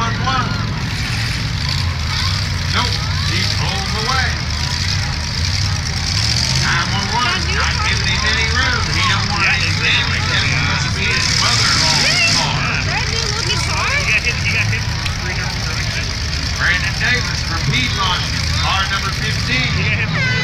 Nope, he pulls away. 911, not giving him any room. He don't want any damage. That must be his mother-in-law's car. Brand new looking car. You got hit, you got hit. Brandon Davis from Piedmont, car number 15.